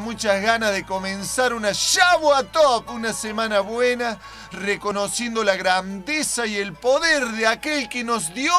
muchas ganas de comenzar una Shabua Top, una semana buena, reconociendo la grandeza y el poder de aquel que nos dio,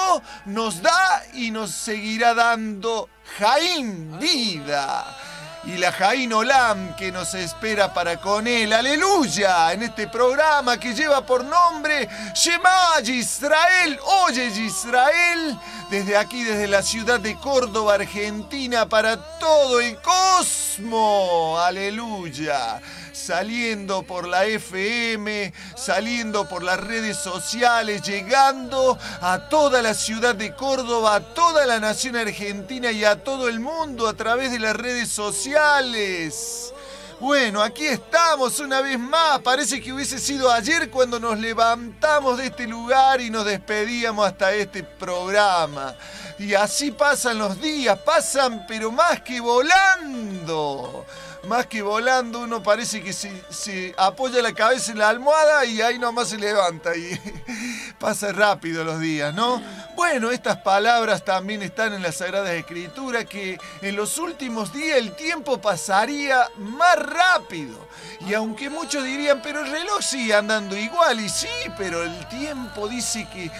nos da y nos seguirá dando Jaín vida y la Jaín Olam que nos espera para con él. Aleluya, en este programa que lleva por nombre Shema Israel, oye Israel, desde aquí, desde la ciudad de Córdoba, Argentina, para todo el cosmos. Aleluya saliendo por la FM, saliendo por las redes sociales, llegando a toda la ciudad de Córdoba, a toda la nación argentina y a todo el mundo a través de las redes sociales. Bueno, aquí estamos una vez más. Parece que hubiese sido ayer cuando nos levantamos de este lugar y nos despedíamos hasta este programa. Y así pasan los días, pasan pero más que volando más que volando, uno parece que se, apoya la cabeza en la almohada y ahí nomás se levanta y pasa rápido los días, ¿no? Bueno, estas palabras también están en las Sagradas Escrituras, que en los últimos días el tiempo pasaría más rápido. Y aunque muchos dirían, pero el reloj sigue andando igual, y sí, pero el tiempo dice que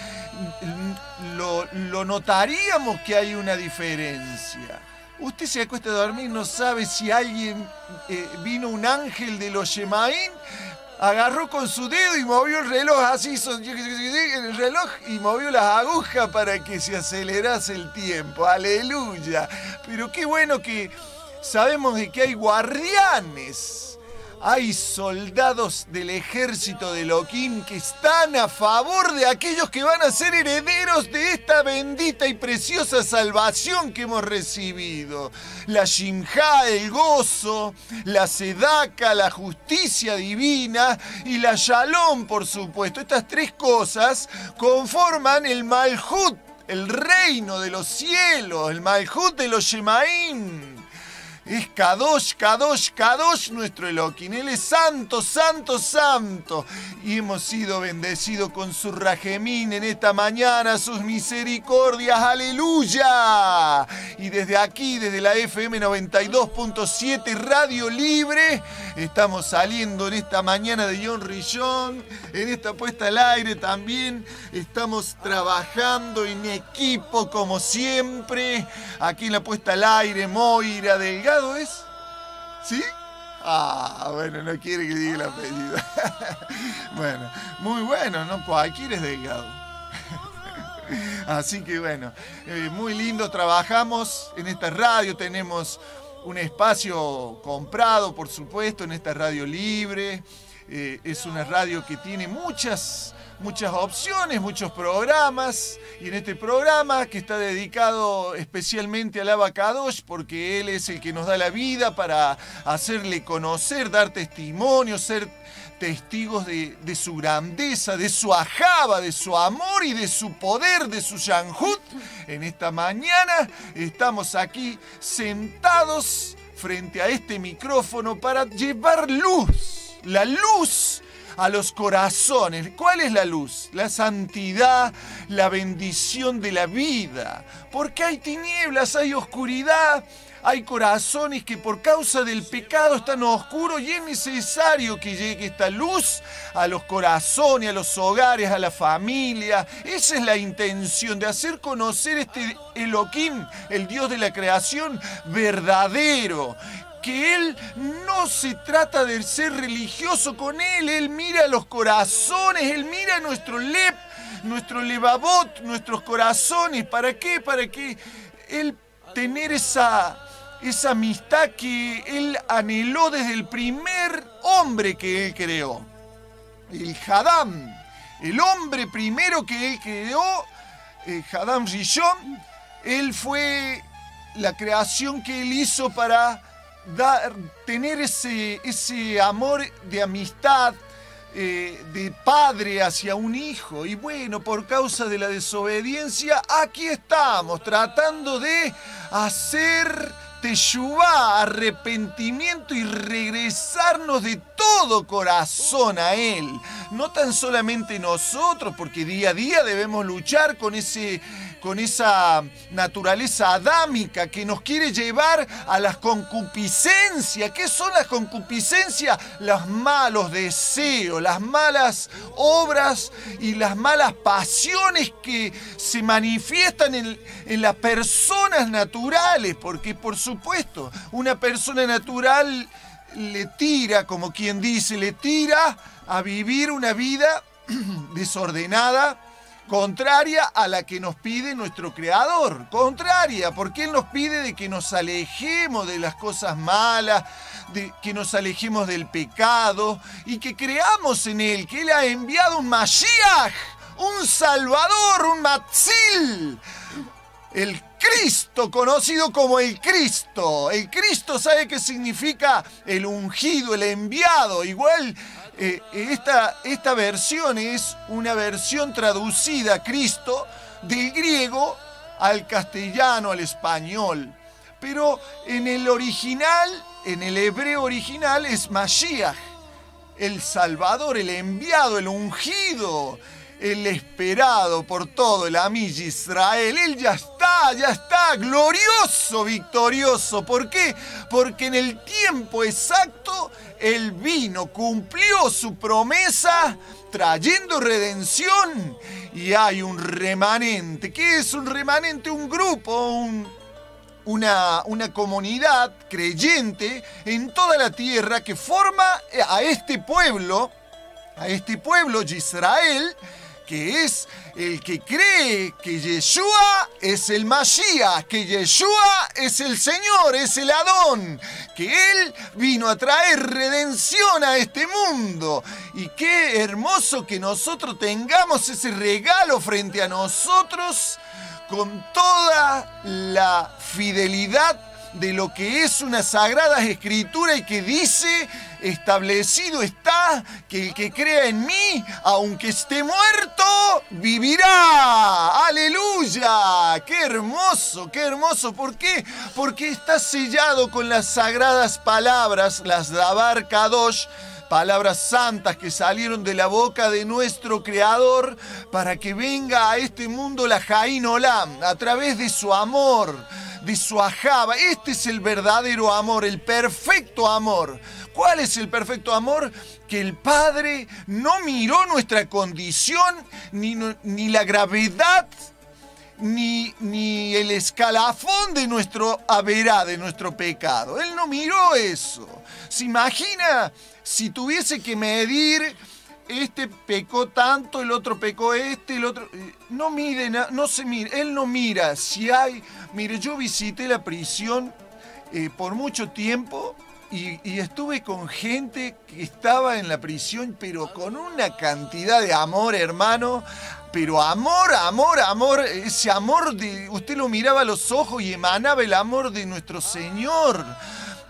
lo, lo notaríamos que hay una diferencia. Usted se acuesta a dormir, no sabe si alguien eh, vino un ángel de los Shemaín, agarró con su dedo y movió el reloj así, el reloj y movió las agujas para que se acelerase el tiempo. Aleluya. Pero qué bueno que sabemos de que hay guardianes hay soldados del ejército de Loquín que están a favor de aquellos que van a ser herederos de esta bendita y preciosa salvación que hemos recibido. La Shimja, el gozo, la Sedaka, la justicia divina y la Shalom, por supuesto. Estas tres cosas conforman el Malhut, el reino de los cielos, el Malhut de los Shemaín. Es Kadosh, Kadosh, Kadosh nuestro Elohim. Él es santo, santo, santo. Y hemos sido bendecidos con su rajemín en esta mañana, sus misericordias. Aleluya. Y desde aquí, desde la FM 92.7 Radio Libre, estamos saliendo en esta mañana de John Rillón, en esta puesta al aire también. Estamos trabajando en equipo como siempre. Aquí en la puesta al aire, Moira Delgado es? ¿Sí? Ah, bueno, no quiere que diga el apellido. bueno, muy bueno, ¿no? Cualquiera es delgado. Así que bueno, eh, muy lindo, trabajamos en esta radio, tenemos un espacio comprado, por supuesto, en esta radio libre. Eh, es una radio que tiene muchas muchas opciones, muchos programas. Y en este programa que está dedicado especialmente al Abacadosh, porque él es el que nos da la vida para hacerle conocer, dar testimonio, ser testigos de, su grandeza, de su ajaba, de su amor y de su poder, de su yanhut. En esta mañana estamos aquí sentados frente a este micrófono para llevar luz, la luz a los corazones. ¿Cuál es la luz? La santidad, la bendición de la vida. Porque hay tinieblas, hay oscuridad, hay corazones que por causa del pecado están oscuros y es necesario que llegue esta luz a los corazones, a los hogares, a la familia. Esa es la intención de hacer conocer este Elohim, el Dios de la creación verdadero que Él no se trata de ser religioso con Él, Él mira los corazones, Él mira nuestro lep, nuestro levabot, nuestros corazones. ¿Para qué? Para que Él tener esa, esa amistad que Él anheló desde el primer hombre que Él creó, el Hadam, el hombre primero que Él creó, el Hadam Rishon, Él fue la creación que Él hizo para tener ese, ese amor de amistad, eh, de padre hacia un hijo. Y bueno, por causa de la desobediencia, aquí estamos, tratando de hacer teshuvah, arrepentimiento y regresarnos de todo corazón a Él. No tan solamente nosotros, porque día a día debemos luchar con ese con esa naturaleza adámica que nos quiere llevar a las concupiscencias. ¿Qué son las concupiscencias? Los malos deseos, las malas obras y las malas pasiones que se manifiestan en, en las personas naturales, porque por supuesto, una persona natural le tira, como quien dice, le tira a vivir una vida desordenada, contraria a la que nos pide nuestro Creador, contraria, porque Él nos pide de que nos alejemos de las cosas malas, de que nos alejemos del pecado y que creamos en Él, que Él ha enviado un Mashiach, un Salvador, un Matzil, el Cristo, conocido como el Cristo. El Cristo sabe qué significa el ungido, el enviado. Igual eh, esta, esta versión es una versión traducida, Cristo, del griego al castellano, al español. Pero en el original, en el hebreo original, es Mashiach, el Salvador, el enviado, el ungido, el esperado por todo el amigo Israel. Él ya está, ya está, glorioso, victorioso. ¿Por qué? Porque en el tiempo exacto Él vino, cumplió su promesa trayendo redención y hay un remanente. ¿Qué es un remanente? Un grupo, una, una, comunidad creyente en toda la tierra que forma a este pueblo, a este pueblo de Israel, que es el que cree que Yeshua es el Mashiach, que Yeshua es el Señor, es el Adón, que Él vino a traer redención a este mundo. Y qué hermoso que nosotros tengamos ese regalo frente a nosotros con toda la fidelidad de lo que es una sagrada escritura y que dice, establecido está, que el que crea en mí, aunque esté muerto, vivirá. Aleluya. Qué hermoso, qué hermoso. ¿Por qué? Porque está sellado con las sagradas palabras, las Dabar Kadosh palabras santas que salieron de la boca de nuestro Creador para que venga a este mundo la Jaín Olam a través de su amor, de su ajaba. Este es el verdadero amor, el perfecto amor. ¿Cuál es el perfecto amor? Que el Padre no miró nuestra condición ni, ni la gravedad ni, ni, el escalafón de nuestro haberá, de nuestro pecado. Él no miró eso. ¿Se imagina si tuviese que medir este pecó tanto, el otro pecó este, el otro. Eh, no mide, no se mira, él no mira. Si hay. Mire, yo visité la prisión eh, por mucho tiempo y, y, estuve con gente que estaba en la prisión, pero con una cantidad de amor, hermano. Pero amor, amor, amor, ese amor de. Usted lo miraba a los ojos y emanaba el amor de nuestro Señor.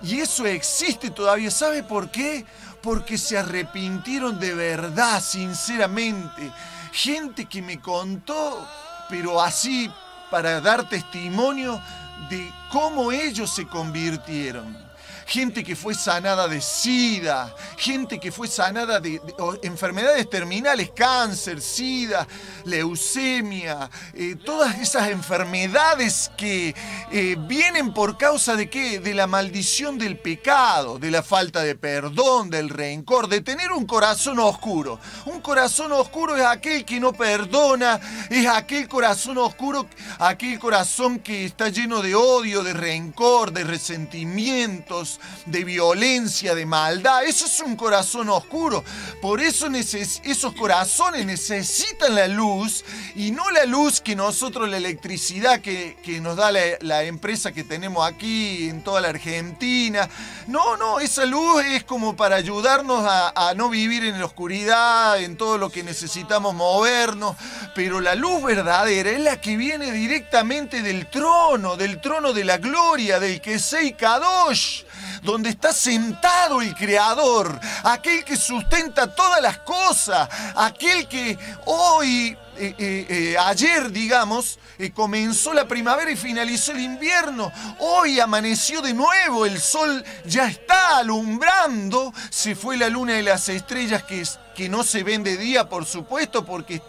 Y eso existe todavía. ¿Sabe por qué? Porque se arrepintieron de verdad, sinceramente. Gente que me contó, pero así para dar testimonio de cómo ellos se convirtieron gente que fue sanada de sida, gente que fue sanada de, enfermedades terminales, cáncer, sida, leucemia, eh, todas esas enfermedades que eh, vienen por causa de qué? De la maldición del pecado, de la falta de perdón, del rencor, de tener un corazón oscuro. Un corazón oscuro es aquel que no perdona, es aquel corazón oscuro, aquel corazón que está lleno de odio, de rencor, de resentimientos, de violencia, de maldad. Eso es un corazón oscuro. Por eso esos corazones necesitan la luz y no la luz que nosotros, la electricidad que, nos da la, empresa que tenemos aquí en toda la Argentina. No, no, esa luz es como para ayudarnos a, a no vivir en la oscuridad, en todo lo que necesitamos movernos. Pero la luz verdadera es la que viene directamente del trono, del trono de la gloria, del que sei Kadosh donde está sentado el Creador, aquel que sustenta todas las cosas, aquel que hoy eh, eh, eh, ayer, digamos, comenzó la primavera y finalizó el invierno. Hoy amaneció de nuevo, el sol ya está alumbrando. Se fue la luna de las estrellas que, que no se ven de día, por supuesto, porque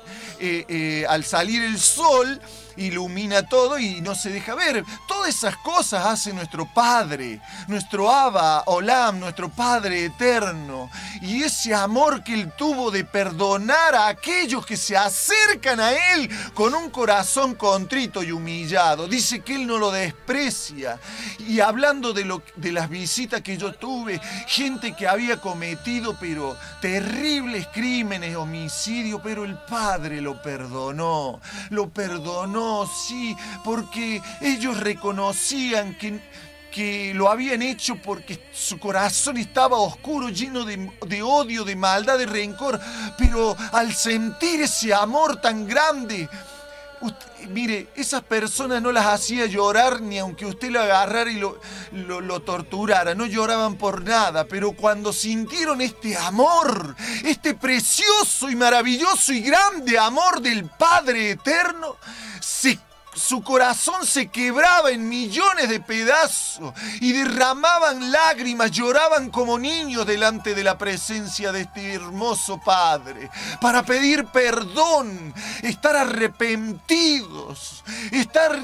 al salir el sol ilumina todo y no se deja ver. Todas esas cosas hace nuestro Padre, nuestro Abba, Olam, nuestro Padre eterno. Y ese amor que Él tuvo de perdonar a aquellos que se acercan a Él con un corazón contrito y humillado. Dice que Él no lo desprecia. Y hablando de, lo, de las visitas que yo tuve, gente que había cometido pero terribles crímenes, homicidio, pero el Padre lo perdonó. Lo perdonó sí, porque ellos reconocían que, que lo habían hecho porque su corazón estaba oscuro, lleno de, de, odio, de maldad, de rencor, pero al sentir ese amor tan grande, mire, esas personas no las hacía llorar ni aunque usted lo agarrara y lo, lo, torturara, no lloraban por nada, pero cuando sintieron este amor, este precioso y maravilloso y grande amor del Padre Eterno, se su corazón se quebraba en millones de pedazos y derramaban lágrimas, lloraban como niños delante de la presencia de este hermoso Padre, para pedir perdón, estar arrepentidos, estar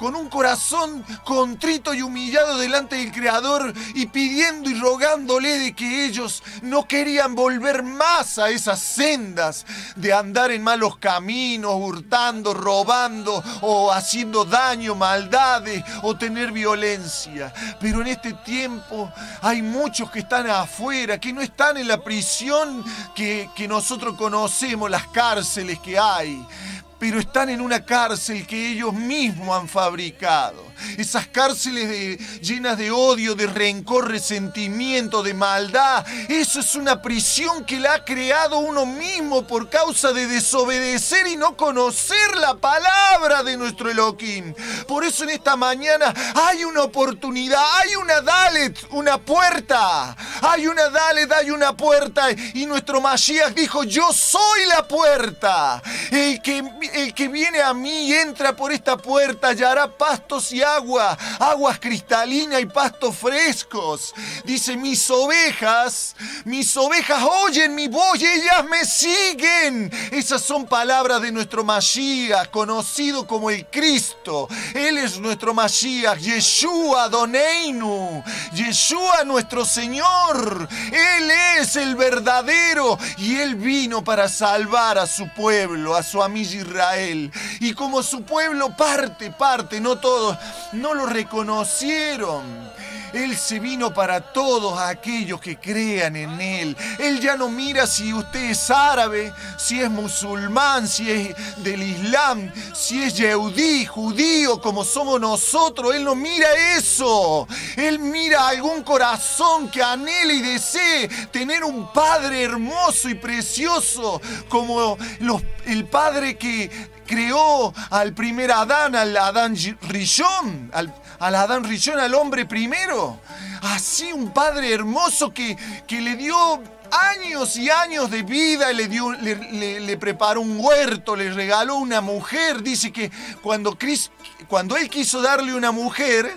con un corazón contrito y humillado delante del Creador y pidiendo y rogándole de que ellos no querían volver más a esas sendas de andar en malos caminos, hurtando, robando o haciendo daño, maldades o tener violencia. Pero en este tiempo hay muchos que están afuera, que no están en la prisión que, que nosotros conocemos, las cárceles que hay pero están en una cárcel que ellos mismos han fabricado. Esas cárceles llenas de odio, de rencor, resentimiento, de maldad. Eso es una prisión que la ha creado uno mismo por causa de desobedecer y no conocer la palabra de nuestro Elohim. Por eso en esta mañana hay una oportunidad, hay una Dalet, una puerta. Hay una Dalet, hay una puerta. Y nuestro Mashiach dijo, yo soy la puerta. El que, el que viene a mí y entra por esta puerta hallará pastos y agua, aguas cristalinas y pastos frescos. Dice, mis ovejas, mis ovejas oyen mi voz y ellas me siguen. Esas son palabras de nuestro Mashiach, conocido como el Cristo. Él es nuestro Mashiach, Yeshua Doneinu, Yeshua nuestro Señor. Él es el verdadero y Él vino para salvar a su pueblo, a su amigo Israel. Y como su pueblo parte, parte, no todos, no lo reconocieron. Él se vino para todos aquellos que crean en Él. Él ya no mira si usted es árabe, si es musulmán, si es del Islam, si es yeudí, judío, como somos nosotros. Él no mira eso. Él mira algún corazón que anhele y desee tener un Padre hermoso y precioso como el Padre que creó al primer Adán, al Adán Rishon, al, Adán Rishon, al hombre primero. Así un padre hermoso que, que le dio años y años de vida, le, dio, le, preparó un huerto, le regaló una mujer. Dice que cuando, cuando él quiso darle una mujer,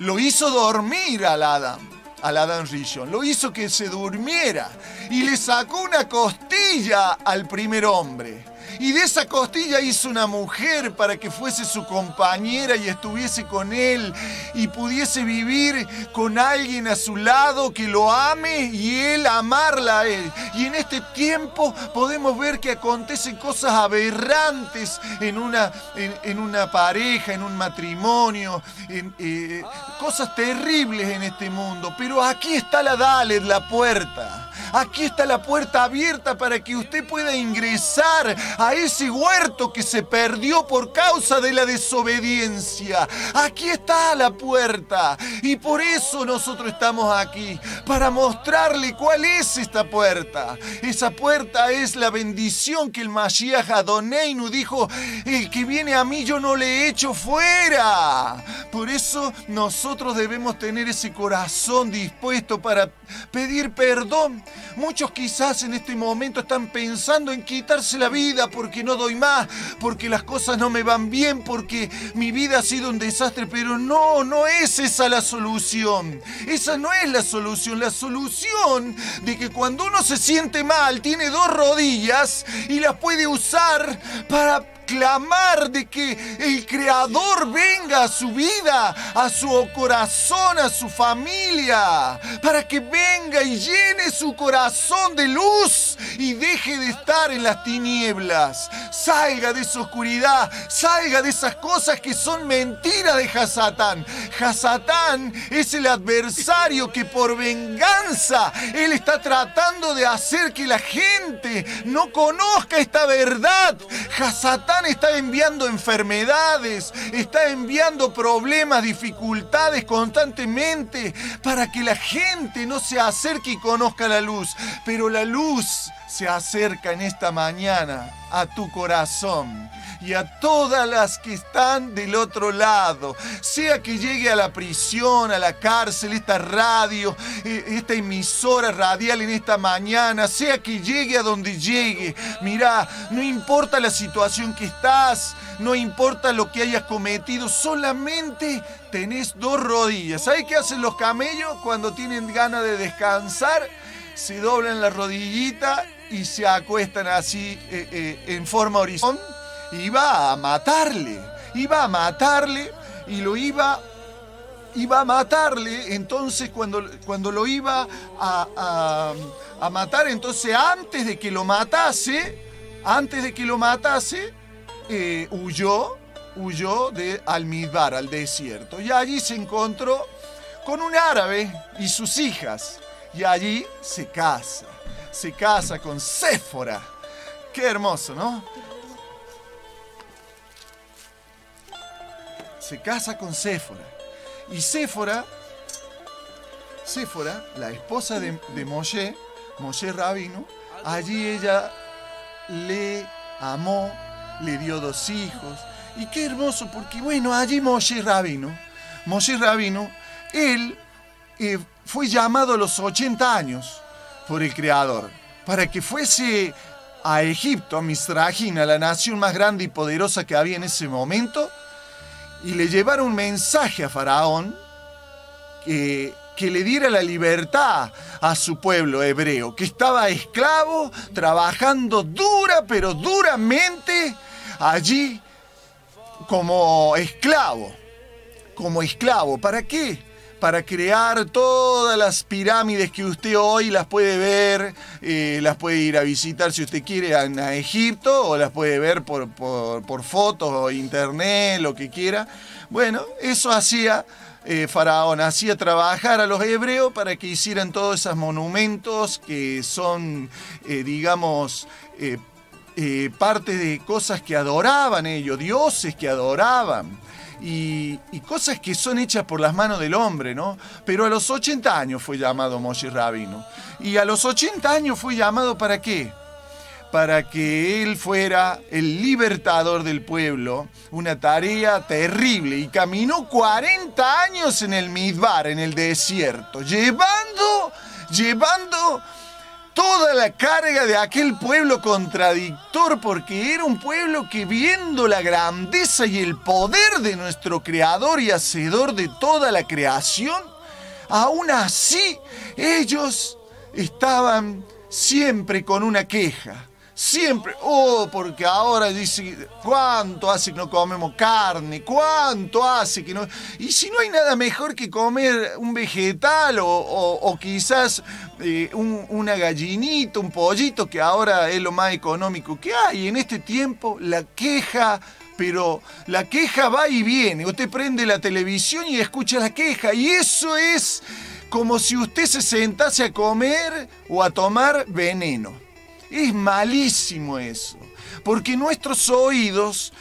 lo hizo dormir al Adán, al Adán Rishon. Lo hizo que se durmiera y le sacó una costilla al primer hombre. Y de esa costilla hizo una mujer para que fuese su compañera y estuviese con él y pudiese vivir con alguien a su lado que lo ame y él amarla a él. Y en este tiempo podemos ver que acontecen cosas aberrantes en una, en, una pareja, en un matrimonio, eh, cosas terribles en este mundo. Pero aquí está la Dalet, la puerta. Aquí está la puerta abierta para que usted pueda ingresar ese huerto que se perdió por causa de la desobediencia. Aquí está la puerta. Y por eso nosotros estamos aquí, para mostrarle cuál es esta puerta. Esa puerta es la bendición que el Mashiach Adoneinu dijo, el que viene a mí yo no le echo fuera. Por eso nosotros debemos tener ese corazón dispuesto para pedir perdón Muchos quizás en este momento están pensando en quitarse la vida porque no doy más, porque las cosas no me van bien, porque mi vida ha sido un desastre, pero no, no es esa la solución. Esa no es la solución. La solución de que cuando uno se siente mal, tiene dos rodillas y las puede usar para clamar de que el Creador venga a su vida, a su corazón, a su familia, para que venga y llene su corazón de luz y deje de estar en las tinieblas. Salga de esa oscuridad, salga de esas cosas que son mentiras de Hasatán. Hasatán es el adversario que por venganza él está tratando de hacer que la gente no conozca esta verdad. Hasatán está enviando enfermedades, está enviando problemas, dificultades constantemente para que la gente no se acerque y conozca la luz. Pero la luz se acerca en esta mañana a tu corazón y a todas las que están del otro lado, sea que llegue a la prisión, a la cárcel, esta radio, eh, esta emisora radial en esta mañana, sea que llegue a donde llegue. Mira, no importa la situación que estás, no importa lo que hayas cometido, solamente tenés dos rodillas. ¿Sabes qué hacen los camellos cuando tienen ganas de descansar? Se doblan la rodillita y se acuestan así eh, eh, en forma horizontal iba a matarle, iba a matarle y lo iba, iba a matarle, entonces cuando, cuando lo iba a, matar, entonces antes de que lo matase, antes de que lo matase, eh, huyó, huyó de Almidbar, al desierto, y allí se encontró con un árabe y sus hijas, y allí se casa, se casa con Séfora. Qué hermoso, ¿no? se casa con Séfora. Y Séfora, Séfora, la esposa de, de Moshe, Moshe Rabino, allí ella le amó, le dio dos hijos. Y qué hermoso, porque bueno, allí Moshe Rabino, Moshe Rabino, él eh, fue llamado a los 80 años por el Creador, para que fuese a Egipto, a Misrajina, la nación más grande y poderosa que había en ese momento, y le llevaron un mensaje a Faraón que, que le diera la libertad a su pueblo hebreo, que estaba esclavo, trabajando dura, pero duramente allí como esclavo, como esclavo. ¿Para qué? Para crear todas las pirámides que usted hoy las puede ver, eh, las puede ir a visitar si usted quiere a, Egipto o las puede ver por, por, fotos o internet, lo que quiera. Bueno, eso hacía eh, Faraón, hacía trabajar a los hebreos para que hicieran todos esos monumentos que son, eh, digamos, parte de cosas que adoraban ellos, dioses que adoraban y, cosas que son hechas por las manos del hombre, ¿no? Pero a los 80 años fue llamado Moshe Rabino. Y a los 80 años fue llamado para qué? Para que él fuera el libertador del pueblo, una tarea terrible. Y caminó 40 años en el Midbar, en el desierto, llevando, llevando toda la carga de aquel pueblo contradictor, porque era un pueblo que viendo la grandeza y el poder de nuestro Creador y Hacedor de toda la creación, aún así ellos estaban siempre con una queja Siempre, oh, porque ahora dice, ¿cuánto hace que no comemos carne? ¿Cuánto hace que no...? Y si no hay nada mejor que comer un vegetal o, quizás eh, una gallinita, un pollito, que ahora es lo más económico que hay. En este tiempo, la queja pero la queja va y viene. Usted prende la televisión y escucha la queja. Y eso es como si usted se sentase a comer o a tomar veneno. Es malísimo eso, porque nuestros oídos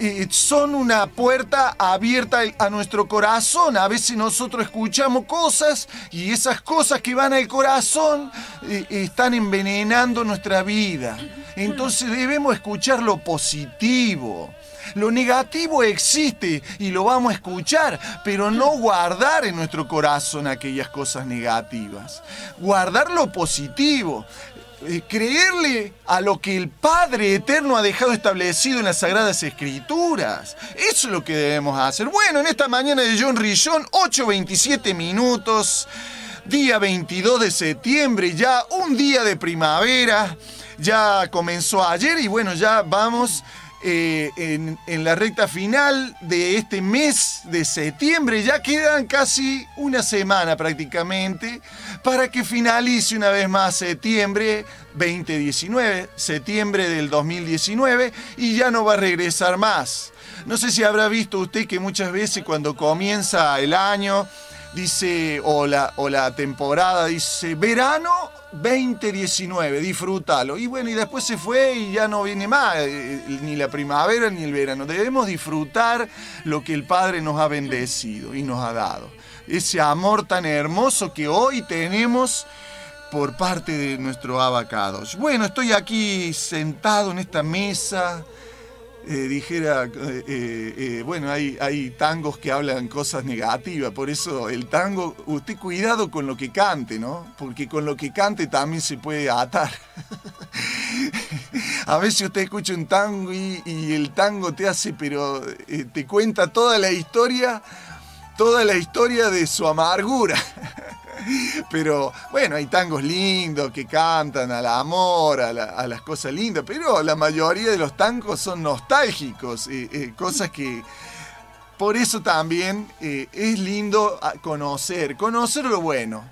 eh, son una puerta abierta a nuestro corazón. A veces nosotros escuchamos cosas y esas cosas que van al corazón eh, están envenenando nuestra vida. Entonces debemos escuchar lo positivo. Lo negativo existe y lo vamos a escuchar, pero no guardar en nuestro corazón aquellas cosas negativas. Guardar lo positivo creerle a lo que el Padre Eterno ha dejado establecido en las Sagradas Escrituras. Eso es lo que debemos hacer. Bueno, en esta mañana de John Rillón, 8.27 minutos, día 22 de septiembre, ya un día de primavera, ya comenzó ayer y bueno, ya vamos eh, en, la recta final de este mes de septiembre. Ya quedan casi una semana prácticamente para que finalice una vez más septiembre 2019, septiembre del 2019, y ya no va a regresar más. No sé si habrá visto usted que muchas veces cuando comienza el año, dice, o la, temporada, dice verano 2019, disfrútalo. Y bueno, y después se fue y ya no viene más, eh, ni la primavera ni el verano. Debemos disfrutar lo que el Padre nos ha bendecido y nos ha dado. Ese amor tan hermoso que hoy tenemos por parte de nuestro abacados. Bueno, estoy aquí sentado en esta mesa eh, dijera, eh, eh, bueno, hay, hay tangos que hablan cosas negativas, por eso el tango, usted cuidado con lo que cante, ¿no? Porque con lo que cante también se puede atar. A veces usted escucha un tango y, y el tango te hace, pero te cuenta toda la historia, toda la historia de su amargura. Pero bueno, hay tangos lindos que cantan al amor, a, las cosas lindas, pero la mayoría de los tangos son nostálgicos, eh, eh, cosas que... Por eso también eh, es lindo ah, conocer, conocer lo bueno,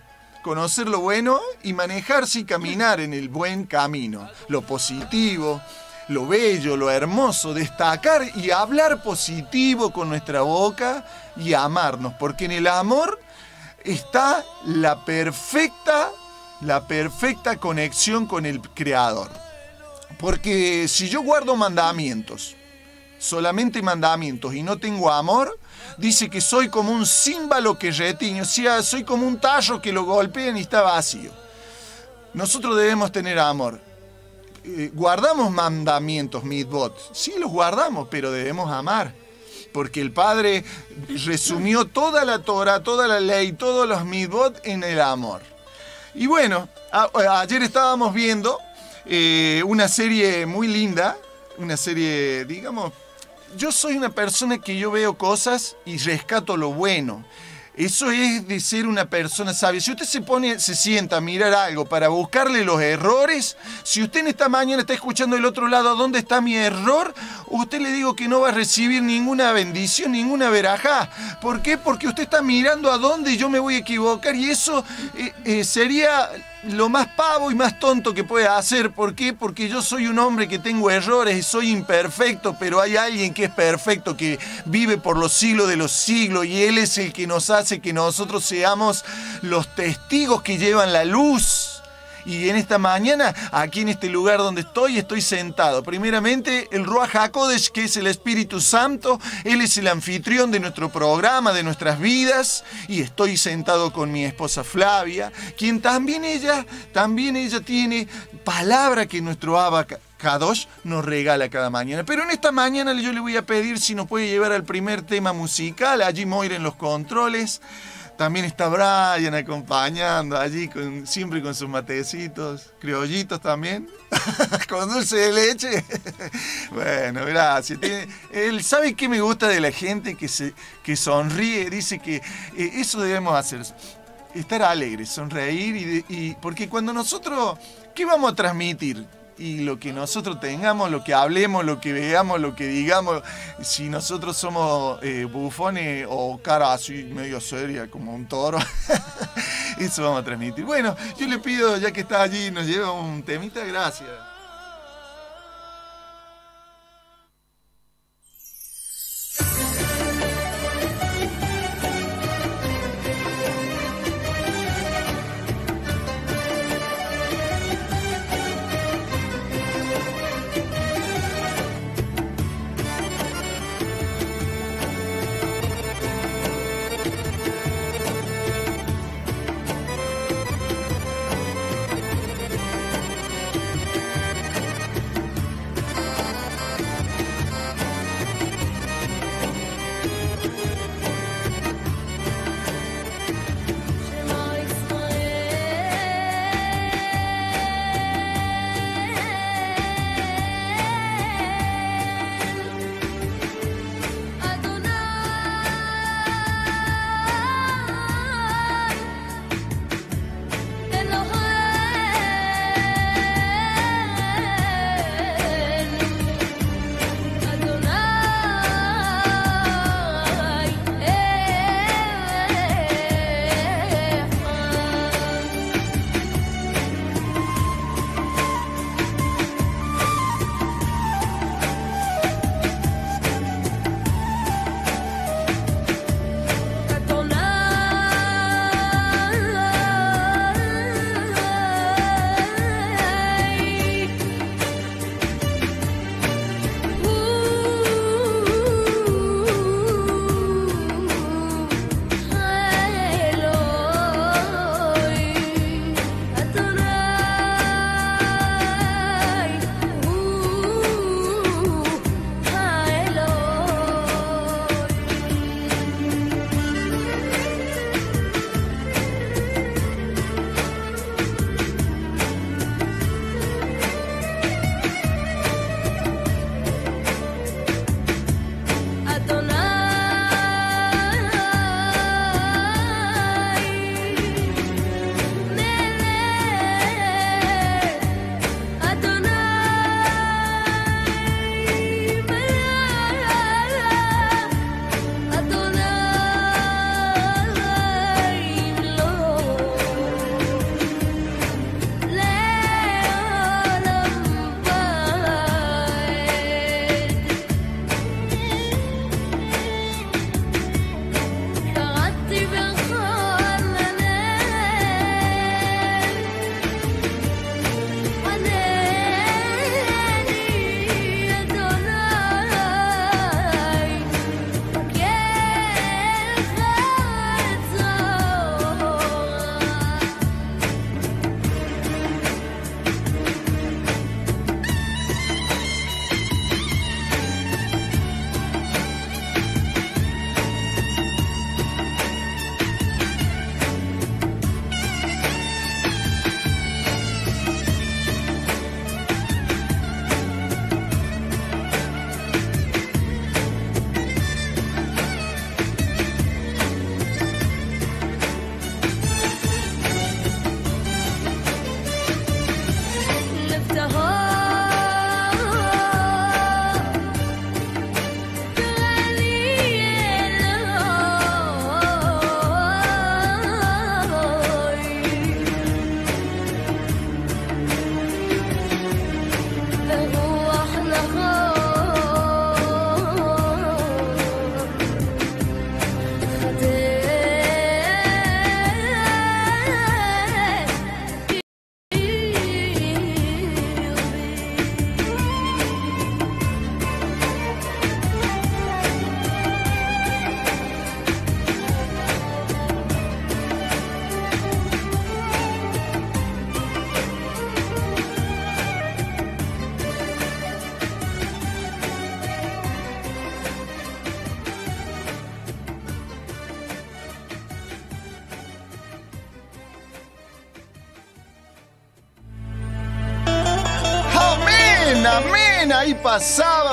conocer lo bueno y manejarse y caminar en el buen camino, lo positivo, lo bello, lo hermoso, destacar y hablar positivo con nuestra boca y amarnos, porque en el amor está la perfecta, la perfecta conexión con el Creador. Porque si yo guardo mandamientos, solamente mandamientos y no tengo amor, dice que soy como un címbalo que retiño, o sea, soy como un tallo que lo golpean y está vacío. Nosotros debemos tener amor. Eh, guardamos mandamientos, midbot. Sí, los guardamos, pero debemos amar porque el Padre resumió toda la Torah, toda la ley, todos los midbot en el amor. Y bueno, ayer estábamos viendo eh, una serie muy linda, una serie, digamos, yo soy una persona que yo veo cosas y rescato lo bueno. Eso es de ser una persona sabia. Si usted se pone, se sienta a mirar algo para buscarle los errores, si usted en esta mañana está escuchando del otro lado dónde está mi error, usted le digo que no va a recibir ninguna bendición, ninguna veraja. ¿Por qué? Porque usted está mirando a dónde yo me voy a equivocar y eso eh, eh, sería lo más pavo y más tonto que pueda hacer. ¿Por qué? Porque yo soy un hombre que tengo errores soy imperfecto, pero hay alguien que es perfecto, que vive por los siglos de los siglos y Él es el que nos hace que nosotros seamos los testigos que llevan la luz y en esta mañana, aquí en este lugar donde estoy, estoy sentado. Primeramente, el Ruach HaKodesh, que es el Espíritu Santo, Él es el anfitrión de nuestro programa, de nuestras vidas, y estoy sentado con mi esposa Flavia, quien también ella, también ella tiene palabra que nuestro Abba Kadosh nos regala cada mañana. Pero en esta mañana yo le voy a pedir si nos puede llevar al primer tema musical, allí Moira en los controles. También está Brian acompañando allí, con, siempre con sus matecitos, criollitos también, con dulce de leche. bueno, gracias. él sabe qué me gusta de la gente que, se, que sonríe, dice que eh, eso debemos hacer, estar alegres, sonreír, y porque cuando nosotros, ¿qué vamos a transmitir? Y lo que nosotros tengamos, lo que hablemos, lo que veamos, lo que digamos, si nosotros somos eh, bufones o cara así medio seria como un toro, eso vamos a transmitir. Bueno, yo le pido, ya que está allí, nos lleva un temita, gracias.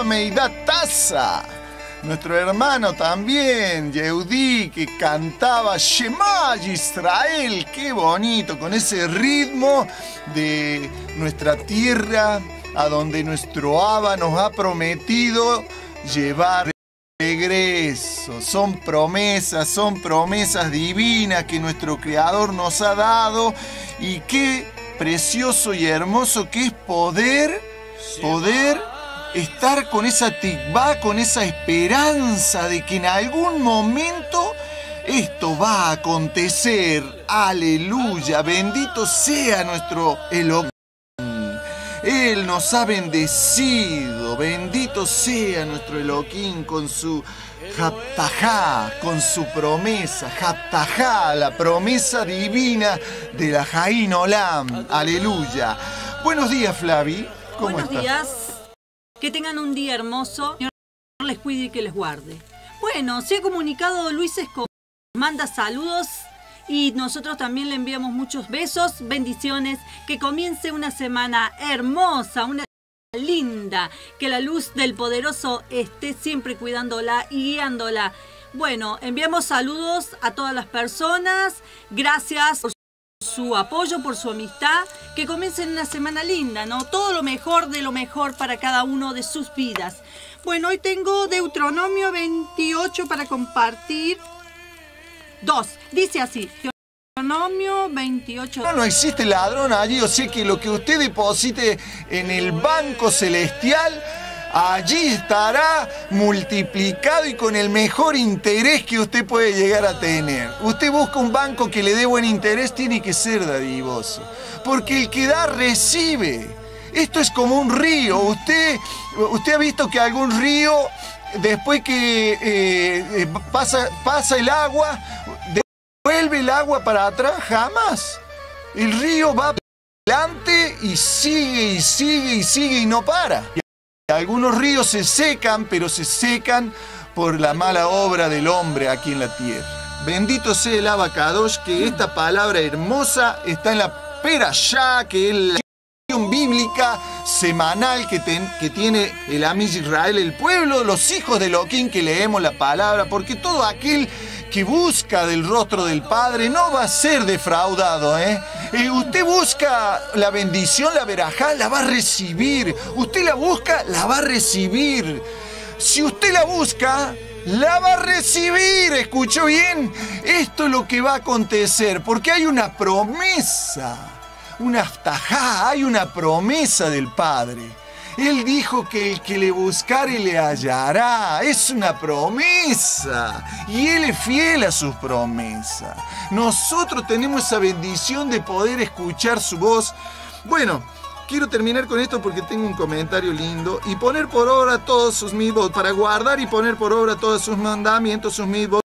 Meidad Taza. Nuestro hermano también, Yehudi, que cantaba Shema Israel. Qué bonito, con ese ritmo de nuestra tierra, a donde nuestro Abba nos ha prometido llevar regreso. Son promesas, son promesas divinas que nuestro Creador nos ha dado. Y qué precioso y hermoso que es poder, poder estar con esa tikvá, con esa esperanza de que en algún momento esto va a acontecer. Aleluya, bendito sea nuestro Elohim. Él nos ha bendecido, bendito sea nuestro Elohim con su Haptajá, con su promesa, Haptajá, la promesa divina de la Jaín Olam. Aleluya. Buenos días, Flavi. ¿Cómo Buenos días. Que tengan un día hermoso. Señor les cuide y que les guarde. Bueno, se ha comunicado Luis Escobar. Manda saludos y nosotros también le enviamos muchos besos, bendiciones. Que comience una semana hermosa, una linda. Que la luz del poderoso esté siempre cuidándola y guiándola. Bueno, enviamos saludos a todas las personas. Gracias por su apoyo, por su amistad. Que comiencen una semana linda, ¿no? Todo lo mejor de lo mejor para cada uno de sus vidas. Bueno, hoy tengo Deuteronomio 28 para compartir. Dos. Dice así. Deuteronomio 28. No, no existe ladrón allí, o sea que lo que usted deposite en el banco celestial allí estará multiplicado y con el mejor interés que usted puede llegar a tener. Usted busca un banco que le dé buen interés, tiene que ser dadivoso. Porque el que da recibe. Esto es como un río. Usted, usted ha visto que algún río, después que eh, eh, pasa, pasa el agua, devuelve el agua para atrás, jamás. El río va adelante y sigue y sigue y sigue y no para. Algunos ríos se secan, pero se secan por la mala obra del hombre aquí en la tierra. Bendito sea el abacados, que esta palabra hermosa está en la Perashá, que es la bíblica semanal que, que tiene el Amish Israel, el pueblo, los hijos de Loquín que leemos la palabra, porque todo aquel que busca del rostro del Padre no va a ser defraudado, ¿eh? Eh usted busca la bendición, la verajá, la va a recibir. Usted la busca, la va a recibir. Si usted la busca, la va a recibir. ¿Escuchó bien? Esto es lo que va a acontecer, porque hay una promesa, una aftajá, hay una promesa del Padre. Él dijo que el que le buscare le hallará. Es una promesa. Y Él es fiel a sus promesas. Nosotros tenemos esa bendición de poder escuchar su voz. Bueno, quiero terminar con esto porque tengo un comentario lindo. Y poner por obra todos sus mismos, para guardar y poner por obra todos sus mandamientos, sus mismos.